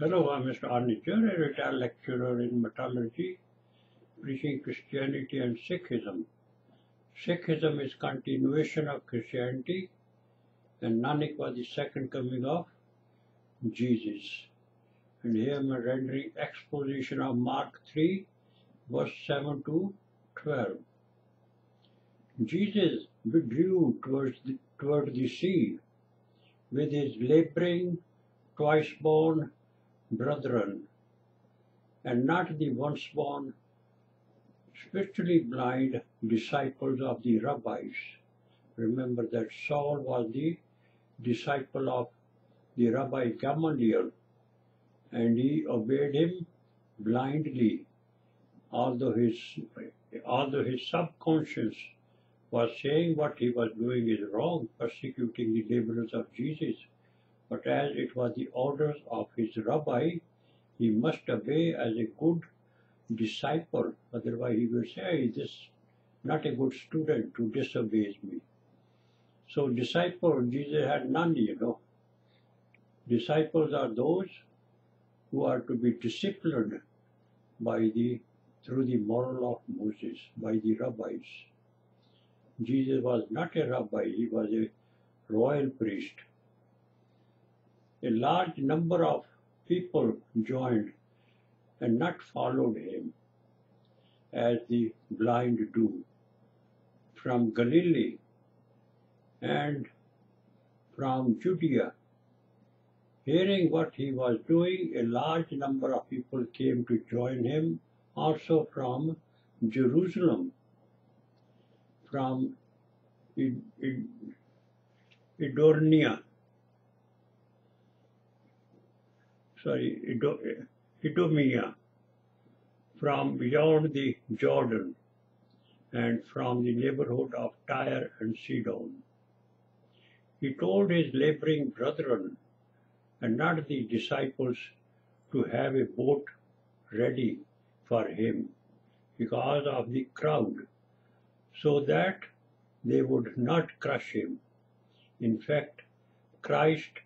Hello, I'm Mr. Nijjhar, a retired lecturer in metallurgy, preaching Christianity and Sikhism. Sikhism is continuation of Christianity, and Nanak was the second coming of Jesus. And here I'm rendering exposition of Mark 3, verse 7 to 12. Jesus withdrew towards the, toward the sea with his laboring, twice born brethren, and not the once born, spiritually blind disciples of the rabbis. Remember that Saul was the disciple of the Rabbi Gamaliel, and he obeyed him blindly, although his although his subconscious was saying what he was doing is wrong, persecuting the laborers of Jesus. But as it was the orders of his rabbi, he must obey as a good disciple. Otherwise, he will say, this not a good student who disobeys me. So, disciple, Jesus had none, you know. Disciples are those who are to be disciplined by the through the moral of Moses, by the rabbis. Jesus was not a rabbi, he was a royal priest. A large number of people joined and not followed him as the blind do from Galilee and from Judea. Hearing what he was doing, a large number of people came to join him, also from Jerusalem, from Id- sorry, Idumea, uh, from beyond the Jordan, and from the neighborhood of Tyre and Sidon. He told his laboring brethren and not the disciples to have a boat ready for him because of the crowd, so that they would not crush him. In fact, Christ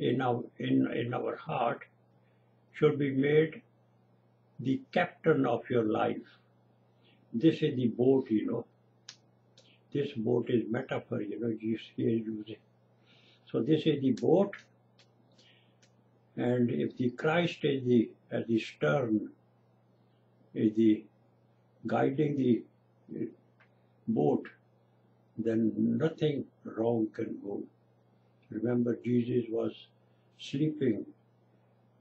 in our, in, in our heart should be made the captain of your life. This is the boat, you know. This boat is metaphor, you know, Jesus is using. So this is the boat, and if the Christ is the at the stern, is the guiding the uh, boat, then nothing wrong can go. Remember, Jesus was sleeping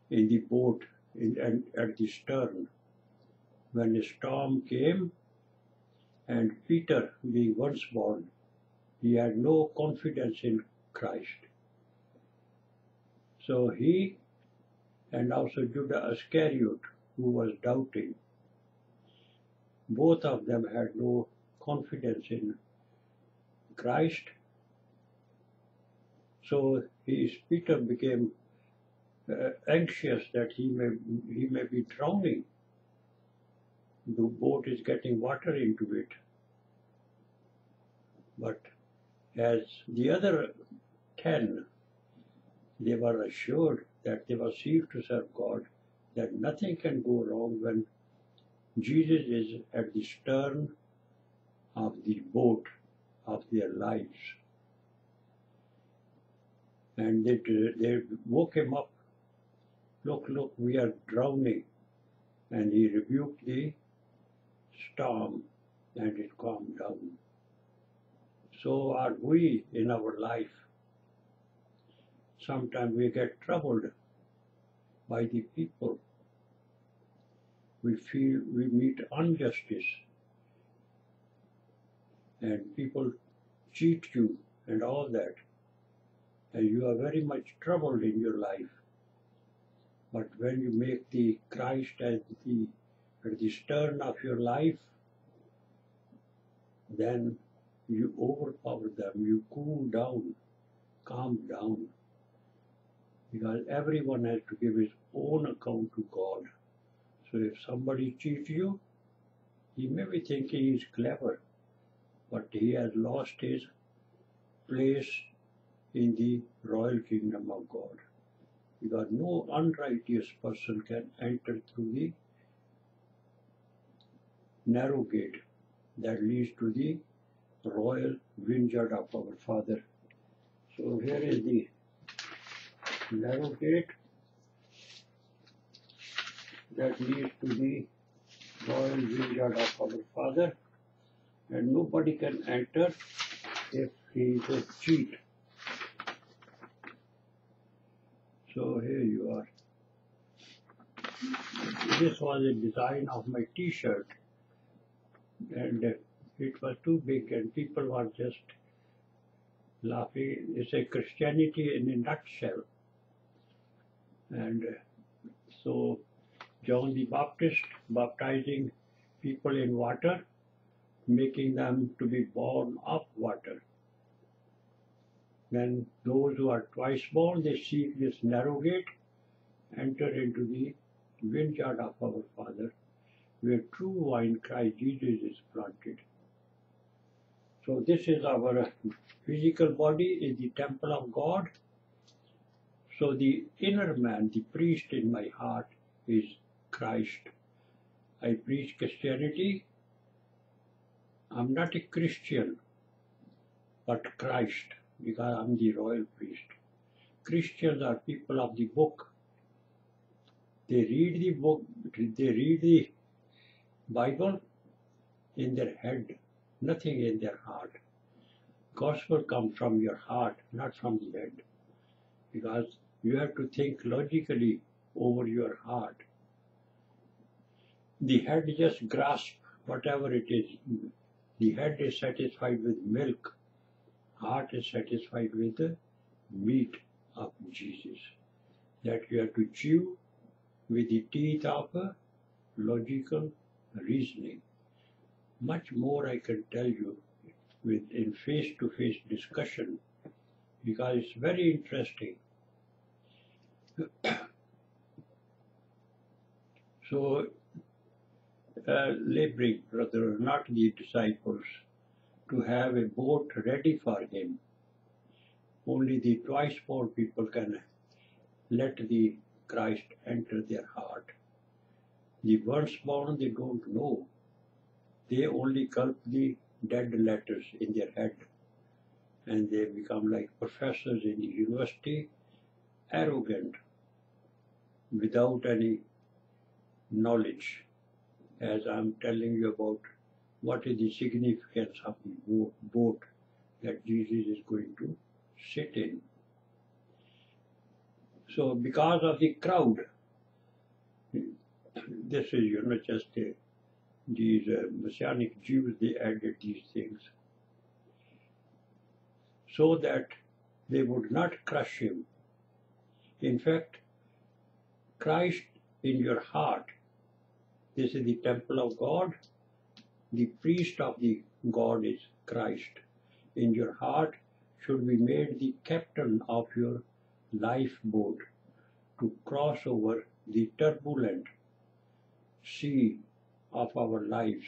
in the boat in, at the stern when a storm came, and Peter, being once born, he had no confidence in Christ. So he and also Judas Iscariot, who was doubting, both of them had no confidence in Christ. So his Peter became uh, anxious that he may he may be drowning. The boat is getting water into it. But as the other ten, they were assured that they were saved to serve God, that nothing can go wrong when Jesus is at the stern of the boat of their lives. And they, they woke him up. Look, look, we are drowning. And he rebuked the storm and it calmed down. So are we in our life. Sometimes we get troubled by the people. We feel we meet injustice and people cheat you and all that. And you are very much troubled in your life. But when you make the Christ as the at the stern of your life, then you overpower them, you cool down, calm down. Because everyone has to give his own account to God. So if somebody cheats you, he may be thinking he's clever, but he has lost his place in the royal kingdom of God. because no unrighteous person can enter through the narrow gate that leads to the royal vineyard of our Father. So here is the narrow gate that leads to the royal vineyard of our Father, and nobody can enter if he is a cheat. So here you are. This was a design of my t-shirt and it was too big and people were just laughing. It's a Christianity in a nutshell. And so John the Baptist baptizing people in water, making them to be born of water. Then those who are twice born, they seek this narrow gate, enter into the vineyard of our Father, where true wine Christ Jesus is planted. So this is our physical body, is the temple of God. So the inner man, the priest in my heart, is Christ. I preach Christianity. I'm not a Christian, but Christ because I'm the royal priest. Christians are people of the book. They read the book, they read the Bible in their head, nothing in their heart. Gospel comes from your heart, not from the head. Because you have to think logically over your heart. The head just grasps whatever it is. The head is satisfied with milk heart is satisfied with the meat of Jesus. That you have to chew with the teeth of logical reasoning. Much more I can tell you with in face-to-face -face discussion because it's very interesting. so, uh, laboring, brother, not the disciples to have a boat ready for him. Only the twice born people can let the Christ enter their heart. The once born, they don't know. They only gulp the dead letters in their head and they become like professors in the university, arrogant, without any knowledge, as I'm telling you about what is the significance of the boat that Jesus is going to sit in. So because of the crowd, this is, you know, just uh, these uh, Messianic Jews, they added these things so that they would not crush him. In fact, Christ in your heart, this is the temple of God, the priest of the God is Christ. In your heart should be made the captain of your lifeboat to cross over the turbulent sea of our lives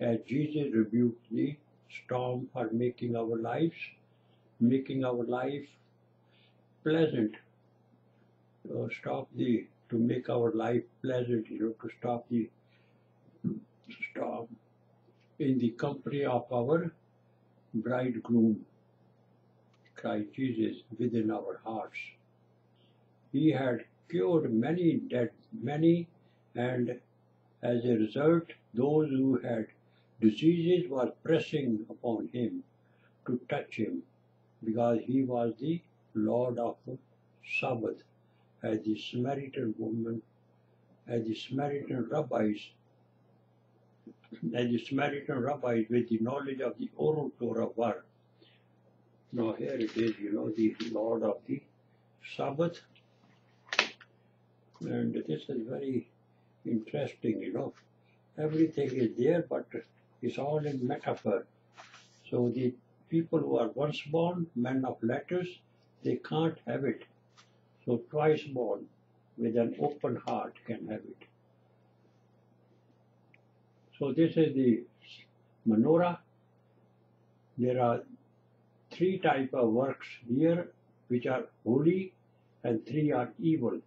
as Jesus rebuked the storm for making our lives, making our life pleasant. Uh, stop the, to make our life pleasant, you know, to stop the storm in the company of our bridegroom, Christ Jesus, within our hearts. He had cured many dead, many, and as a result, those who had diseases were pressing upon him to touch him, because he was the Lord of Sabbath, as the Samaritan woman, as the Samaritan rabbis as the Samaritan rabbis with the knowledge of the oral Torah were. Now here it is, you know, the Lord of the Sabbath. And this is very interesting, you know. Everything is there, but it's all in metaphor. So the people who are once born, men of letters, they can't have it. So twice born, with an open heart, can have it. So this is the menorah. There are three type of works here which are holy and three are evil.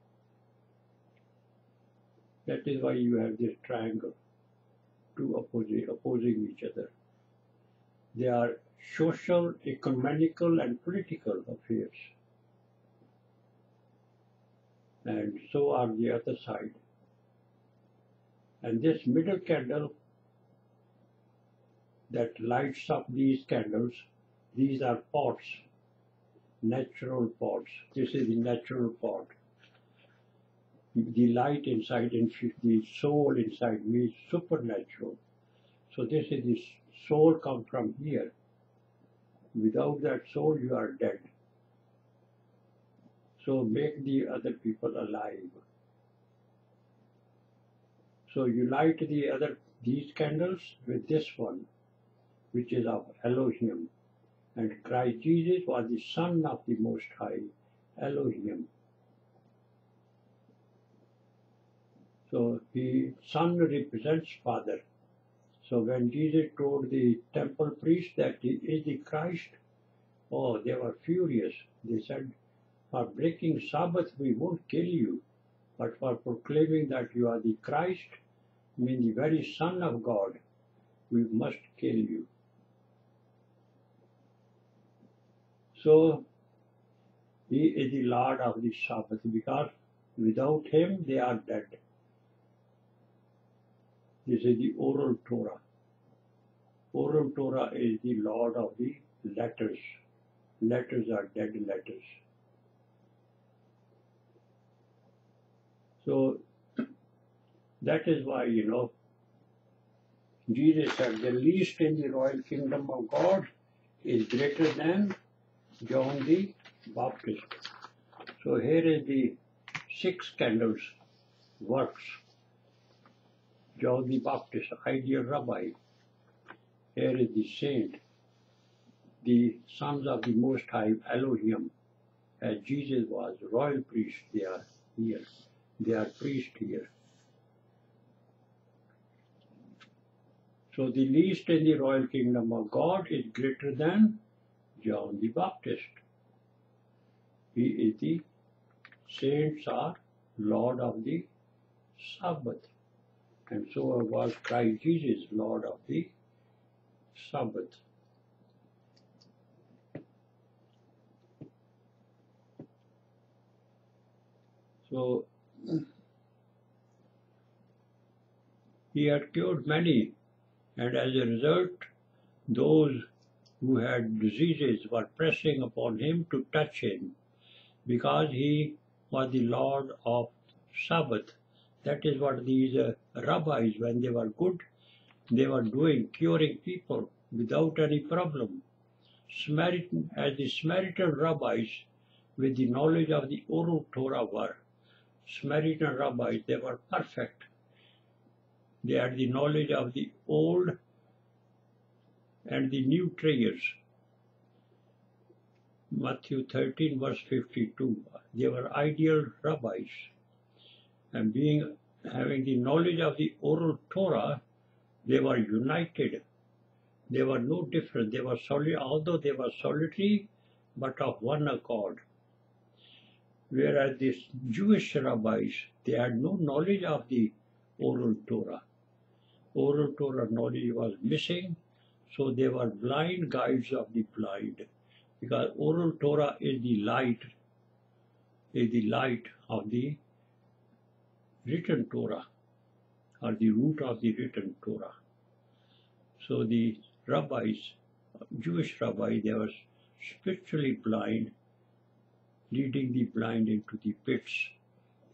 That is why you have this triangle, two opposing, opposing each other. They are social, economical, and political affairs. And so are the other side. And this middle candle that lights up these candles, these are pots, natural pots. This is the natural pot. The light inside and the soul inside me is supernatural. So this is the soul come from here. Without that soul, you are dead. So make the other people alive. So you light the other these candles with this one, which is of Elohim. And Christ Jesus was the Son of the Most High, Elohim. So the Son represents Father. So when Jesus told the temple priest that he is the Christ, oh, they were furious. They said, for breaking Sabbath we won't kill you, but for proclaiming that you are the Christ, mean the very Son of God, we must kill you. So he is the Lord of the Sabbath because without him they are dead. This is the oral Torah. Oral Torah is the Lord of the letters. Letters are dead letters. So that is why, you know, Jesus said the least in the royal kingdom of God is greater than John the Baptist. So here is the six candles works John the Baptist, ideal rabbi. Here is the saint, the sons of the Most High Elohim, as Jesus was royal priest. They are here. They are priest here. So the least in the royal kingdom of God is greater than John the Baptist. He is the saints are Lord of the Sabbath and so was Christ Jesus, Lord of the Sabbath. So he had cured many, and as a result, those who had diseases were pressing upon him to touch him because he was the Lord of Sabbath. That is what these uh, rabbis, when they were good, they were doing, curing people without any problem. Samaritan, as the Samaritan rabbis, with the knowledge of the oral Torah were, Samaritan rabbis, they were perfect. They had the knowledge of the old and the new prayers. Matthew 13 verse 52. They were ideal rabbis and being having the knowledge of the oral Torah, they were united. They were no different. They were solid, although they were solitary, but of one accord. Whereas these Jewish rabbis, they had no knowledge of the oral Torah. Oral Torah knowledge was missing, so they were blind guides of the blind. Because oral Torah is the light, is the light of the written Torah or the root of the written Torah. So the rabbis, Jewish rabbis, they were spiritually blind, leading the blind into the pits.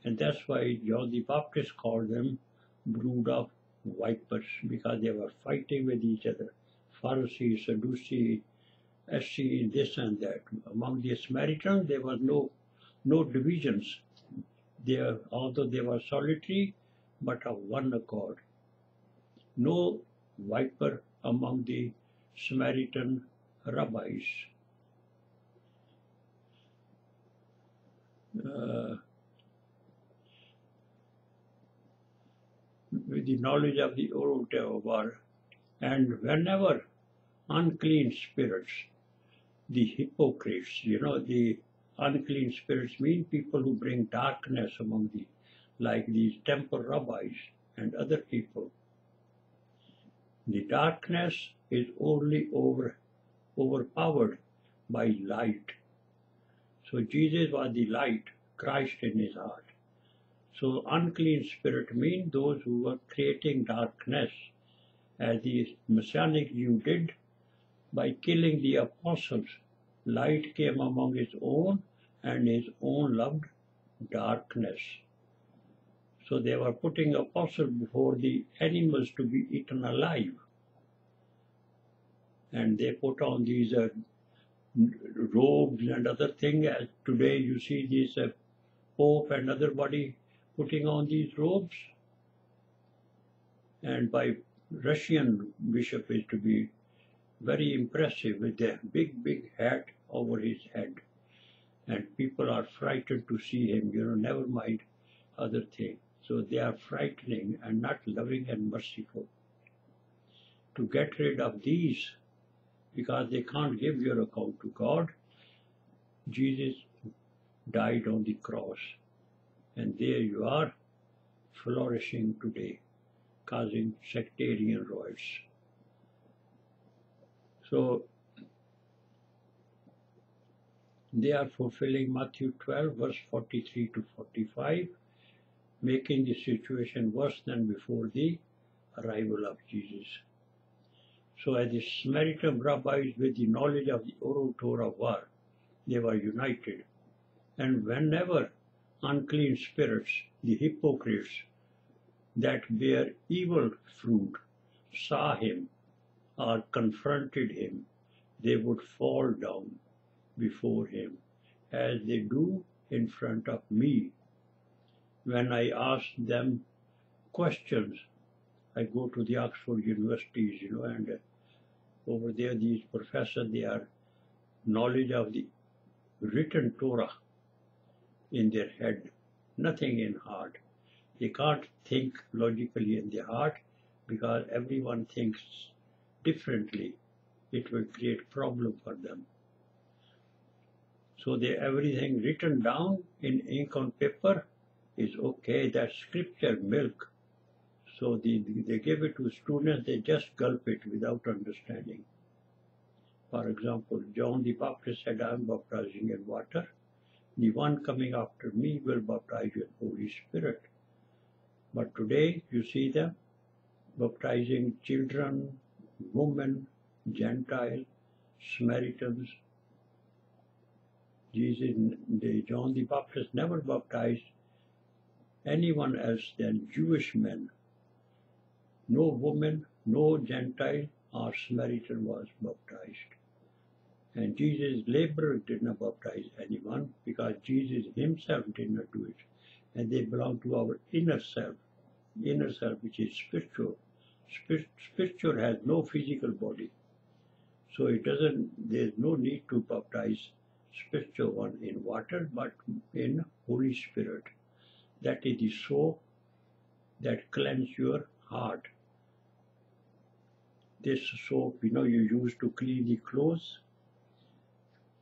And that's why John the Baptist called them brood of vipers, because they were fighting with each other. Pharisees, Sadducees, Essenes, this and that. Among the Samaritans, there was no no divisions. They are, although they were solitary, but of one accord. No viper among the Samaritan rabbis. Uh, with the knowledge of the oral Torah, and whenever unclean spirits, the hypocrites, you know, the unclean spirits mean people who bring darkness among the, like these temple rabbis and other people. The darkness is only over, overpowered by light. So Jesus was the light, Christ in his heart. So unclean spirit mean those who were creating darkness, as the Messianic Jew did by killing the apostles. Light came among his own, and his own loved darkness. So they were putting apostles before the animals to be eaten alive. And they put on these uh, robes and other things. As today you see this uh, Pope and other body putting on these robes. And by Russian bishop is to be very impressive with a big, big hat over his head. And people are frightened to see him, you know, never mind other thing. So they are frightening and not loving and merciful. To get rid of these, because they can't give your account to God, Jesus died on the cross. And there you are, flourishing today, causing sectarian riots. So they are fulfilling Matthew 12, verse 43 to 45, making the situation worse than before the arrival of Jesus. So as the Samaritan rabbis with the knowledge of the oral Torah were, they were united. And whenever unclean spirits, the hypocrites that bear evil fruit, saw him or confronted him, they would fall down before him as they do in front of me. When I ask them questions, I go to the Oxford universities, you know, and over there these professors, they are knowledge of the written Torah in their head, nothing in heart. They can't think logically in their heart because everyone thinks differently. It will create problem for them. So they everything written down in ink on paper is okay. That's scripture milk. So they, they give it to students, they just gulp it without understanding. For example, John the Baptist said, I am baptizing in water. The one coming after me will baptize in Holy Spirit. But today you see them baptizing children, women, Gentile, Samaritans. Jesus, the, John the Baptist never baptized anyone else than Jewish men. No woman, no Gentile or Samaritan was baptized. And Jesus laborer did not baptize anyone because Jesus himself did not do it. And they belong to our inner self, inner self which is spiritual. Spiritual has no physical body. So it doesn't, there's no need to baptize spiritual one in water, but in Holy Spirit. That is the soap that cleanse your heart. This soap, you know, you use to clean the clothes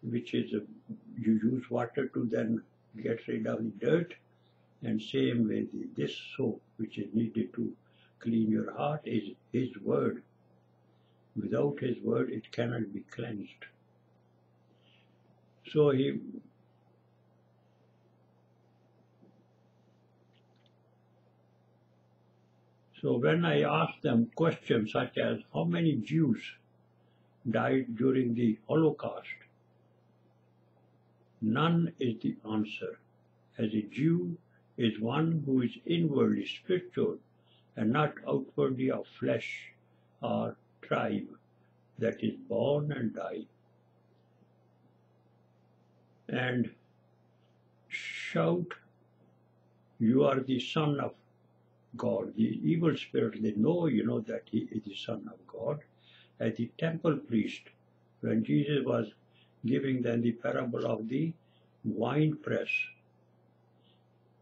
which is you use water to then get rid of the dirt and same way this soap which is needed to clean your heart is his word. Without his word it cannot be cleansed. So he so when i asked them questions such as how many jews died during the holocaust? None is the answer, as a Jew is one who is inwardly spiritual and not outwardly of flesh or tribe that is born and die. And shout, You are the Son of God. The evil spirit, they know, you know, that he is the Son of God. As the temple priest, when Jesus was giving them the parable of the wine press.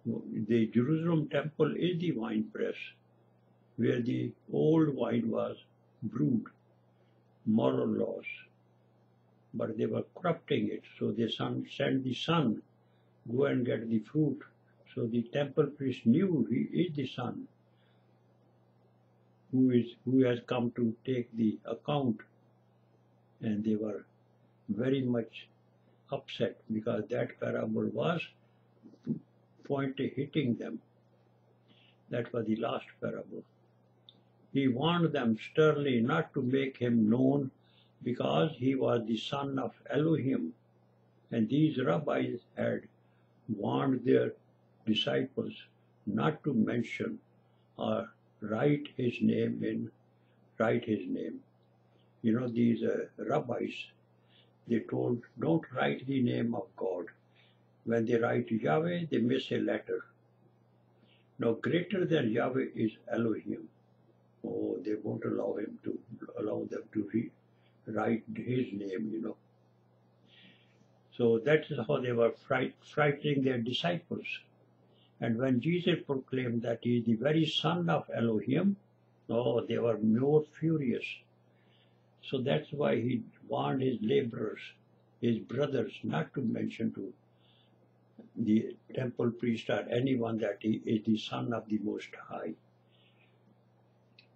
The Jerusalem temple is the wine press where the old wine was brewed, moral laws. but they were corrupting it. So they son, sent the son, go and get the fruit. So the temple priest knew he is the son who is who has come to take the account and they were very much upset because that parable was point hitting them that was the last parable he warned them sternly not to make him known because he was the son of Elohim and these rabbis had warned their disciples not to mention or write his name in, write his name. You know, these uh, rabbis, they told, don't write the name of God. When they write Yahweh, they miss a letter. Now, greater than Yahweh is Elohim. Oh, they won't allow him to allow them to read, write his name, you know. So that is how they were fright, frightening their disciples. And when Jesus proclaimed that he is the very Son of Elohim, oh, they were more furious. So that's why he warned his laborers, his brothers, not to mention to the temple priest or anyone that he is the Son of the Most High,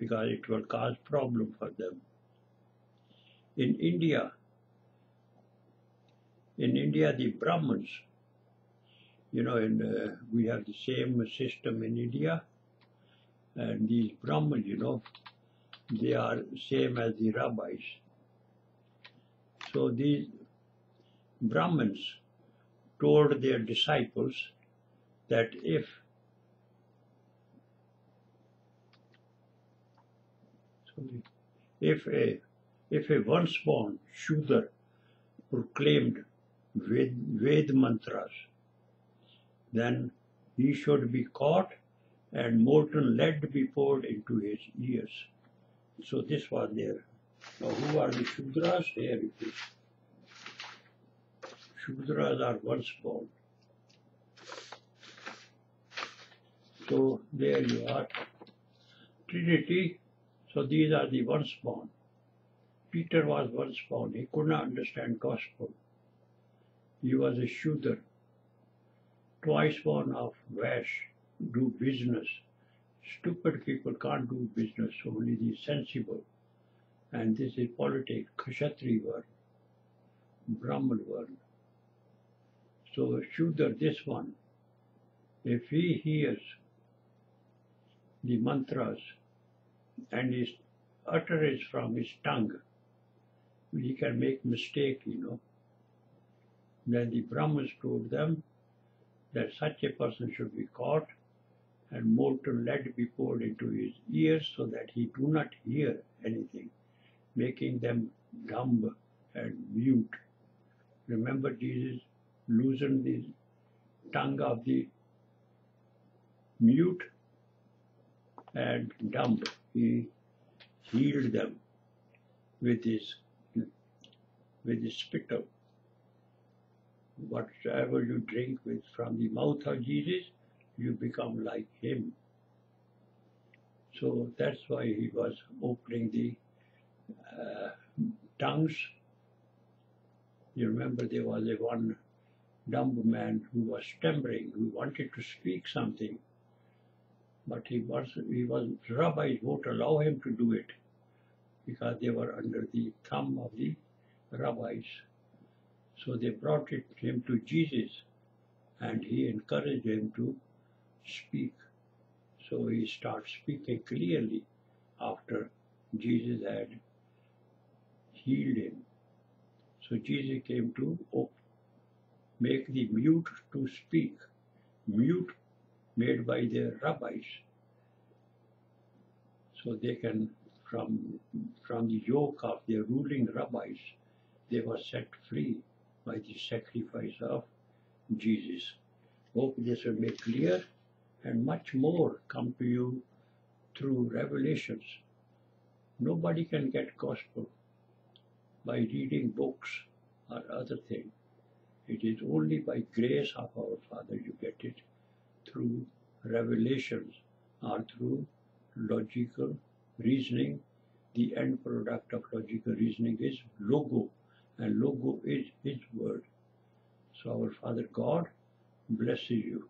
because it will cause problem for them. In India, in India, the Brahmins, you know, and uh, we have the same system in India. And these Brahmins, you know, they are same as the rabbis. So these Brahmins told their disciples that if if a if a once born Shudra proclaimed Ved, Ved mantras then he should be caught and molten lead be poured into his ears. So this was there. Now who are the Shudras? Here it is. Shudras are once born. So there you are. Trinity. So these are the once born. Peter was once born. He could not understand gospel. He was a Shudra twice born of Vash do business. Stupid people can't do business, only the sensible. And this is politics, Kshatri word, Brahman word. So Shudra, this one, if he hears the mantras and his utterance from his tongue, he can make mistake, you know. Then the Brahmins told them, that such a person should be caught and molten lead be poured into his ears so that he do not hear anything, making them dumb and mute. Remember Jesus loosened the tongue of the mute and dumb. He healed them with his with his spittle whatsoever you drink with from the mouth of Jesus, you become like him. So that's why he was opening the uh, tongues. You remember there was a one dumb man who was stammering, who wanted to speak something, but he was he was rabbis won't allow him to do it because they were under the thumb of the rabbis. So they brought it, him to Jesus and he encouraged him to speak. So he started speaking clearly after Jesus had healed him. So Jesus came to make the mute to speak, mute made by the rabbis. So they can, from, from the yoke of the ruling rabbis, they were set free by the sacrifice of Jesus. Hope this will make clear and much more come to you through revelations. Nobody can get gospel by reading books or other thing. It is only by grace of our Father you get it through revelations or through logical reasoning. The end product of logical reasoning is logo and logo is His word. So our Father God blesses you.